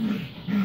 Mm-hmm.